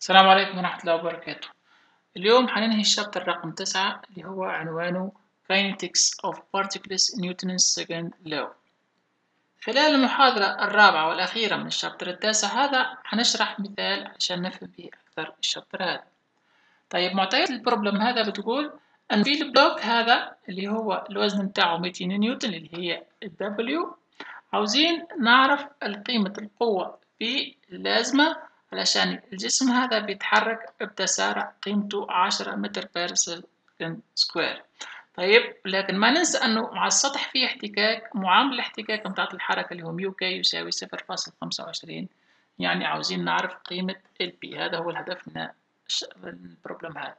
السلام عليكم ورحمة الله وبركاته. اليوم حننهي ال chapter رقم تسعة اللي هو عنوانه Kinetics of Particles Newton's second law. خلال المحاضرة الرابعة والأخيرة من ال chapter التاسع هذا حنشرح مثال عشان نفهم به أكثر ال chapter هذا. طيب معطيات ال problem هذا بتقول أن في ال block هذا اللي هو الوزن بتاعه 200 نيوتن اللي هي ال W عاوزين نعرف قيمة القوة P اللازمة علشان الجسم هذا بيتحرك بتسارع قيمته عشرة متر per second square طيب لكن ما ننسى أنه مع السطح فيه احتكاك معامل الاحتكاك بتاعت الحركة اللي هو mu k يساوي صفر فاصل خمسة وعشرين. يعني عاوزين نعرف قيمة ال P هذا هو الهدف من ال problem هذا.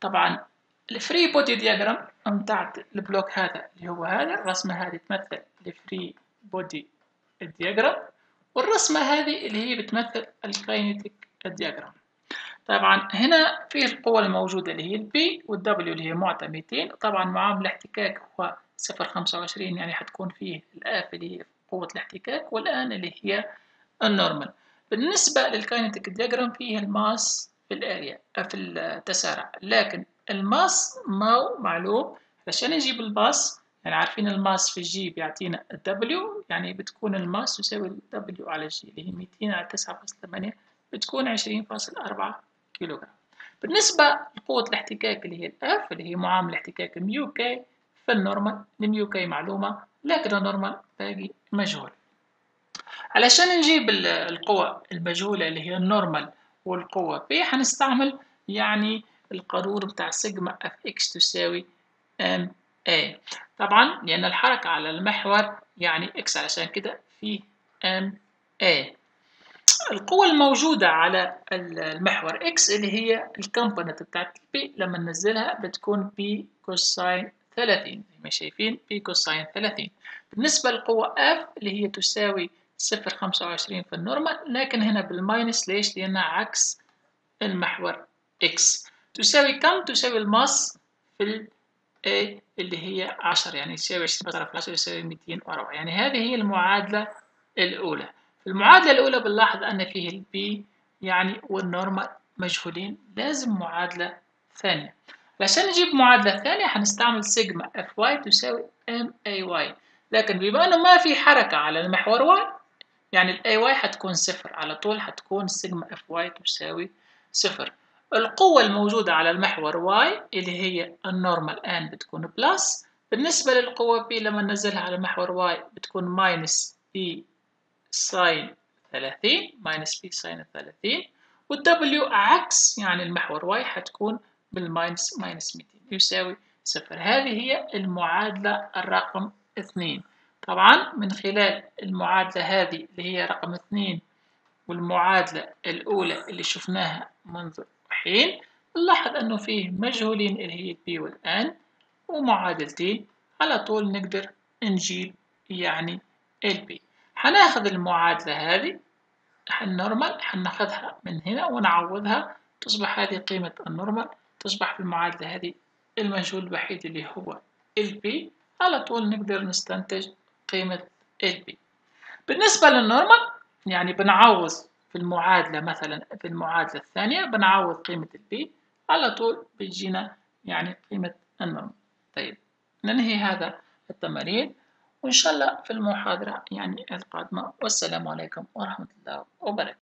طبعا ال free body diagram بتاعت ال block هذا اللي هو هذا. الرسمة هذه تمثل ال free body ال diagram والرسمة هذه اللي هي بتمثل ال kinetic diagram طبعا هنا في القوة الموجودة اللي هي ال P وال W اللي هي معطى 200 طبعا معامل الاحتكاك هو 0.25 يعني حتكون فيه ال F اللي هي قوة الاحتكاك وال N اللي هي ال normal. بالنسبة لل kinetic diagram فيه ال mass في ال A في التسارع. لكن ال mass ما معلوم. عشان نجيب ال mass يعني عارفين ال mass في ال G بيعطينا ال W يعني بتكون الماس تساوي الدبليو على الجي اللي هي 200 على 9.8 بتكون 20.4 كيلو جرام بالنسبة لقوة الاحتكاك اللي هي ال F اللي هي معامل الاحتكاك mu k في ال normal ال mu k معلومة لكن ال normal باقي مجهول. علشان نجيب القوة المجهولة اللي هي ال normal والقوة P هنستعمل يعني القانون بتاع sigma F X تساوي M A. طبعا لأن الحركة على المحور يعني X علشان كده في M A. القوة الموجودة على المحور X اللي هي ال component بتاعت P لما ننزلها بتكون P cosine 30 زي ما شايفين P cosine 30 بالنسبة للقوة F اللي هي تساوي 0.25 في ال normal لكن هنا بال minus ليش؟ لأنها عكس المحور X. تساوي كم؟ تساوي ال mass في A اللي هي 10 يعني تساوي 20.4 في 10 يساوي 204 يعني هذه هي المعادلة الأولى. في المعادلة الأولى بنلاحظ أن فيه ال P يعني وال normal مجهولين. لازم معادلة ثانية. عشان نجيب معادلة ثانية هنستعمل sigma F Y تساوي M A Y لكن بما إنه ما في حركة على المحور Y يعني ال A Y هتكون صفر. على طول هتكون sigma F Y تساوي صفر. القوة الموجودة على المحور y اللي هي ال normal N بتكون plus. بالنسبة للقوة P لما ننزلها على المحور y بتكون minus P sine 30 minus P sine 30 وال W عكس يعني المحور y هتكون بال minus minus 200 يساوي صفر. هذه هي المعادلة الرقم 2 طبعا من خلال المعادلة هذه اللي هي رقم 2 والمعادلة الأولى اللي شفناها منذ حين نلاحظ أنه فيه مجهولين اللي هي ال P وال N ومعادلتين. على طول نقدر نجيب يعني ال P هناخذ المعادلة هذه ال normal هناخذها من هنا ونعوضها. تصبح هذه قيمة ال normal تصبح في المعادلة هذه المجهول الوحيد اللي هو ال P على طول نقدر نستنتج قيمة ال P بالنسبة لل normal يعني بنعوض في المعادلة مثلا في المعادلة الثانية بنعوض قيمة ال P على طول بيجينا يعني قيمة ال normal طيب ننهي هذا التمارين وإن شاء الله في المحاضرة يعني القادمة. والسلام عليكم ورحمة الله وبركاته.